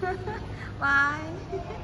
哈哈拜